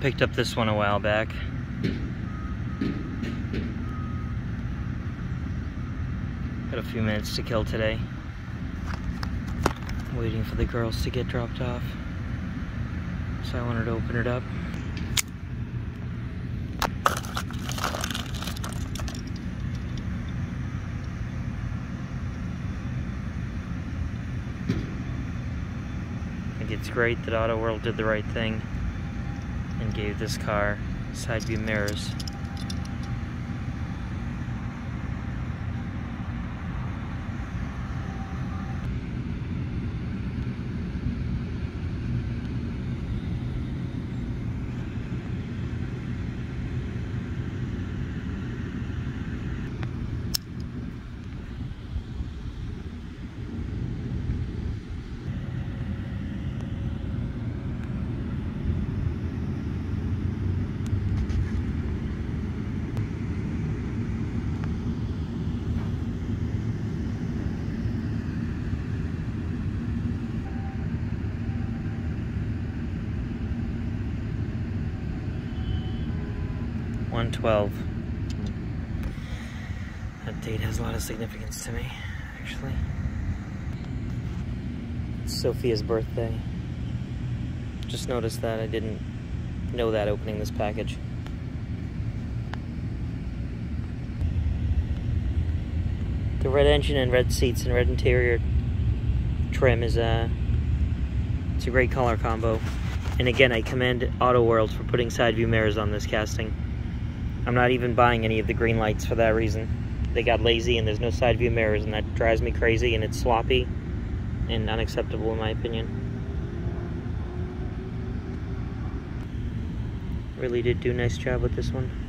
picked up this one a while back. Got a few minutes to kill today. Waiting for the girls to get dropped off. So I wanted to open it up. I think it's great that Auto World did the right thing and gave this car side view mirrors. One twelve. That date has a lot of significance to me, actually. It's Sophia's birthday. Just noticed that I didn't know that opening this package. The red engine and red seats and red interior trim is a it's a great color combo. And again, I commend Auto World for putting side view mirrors on this casting. I'm not even buying any of the Greenlights for that reason. They got lazy and there's no side view mirrors and that drives me crazy and it's sloppy and unacceptable in my opinion. Really did do a nice job with this one.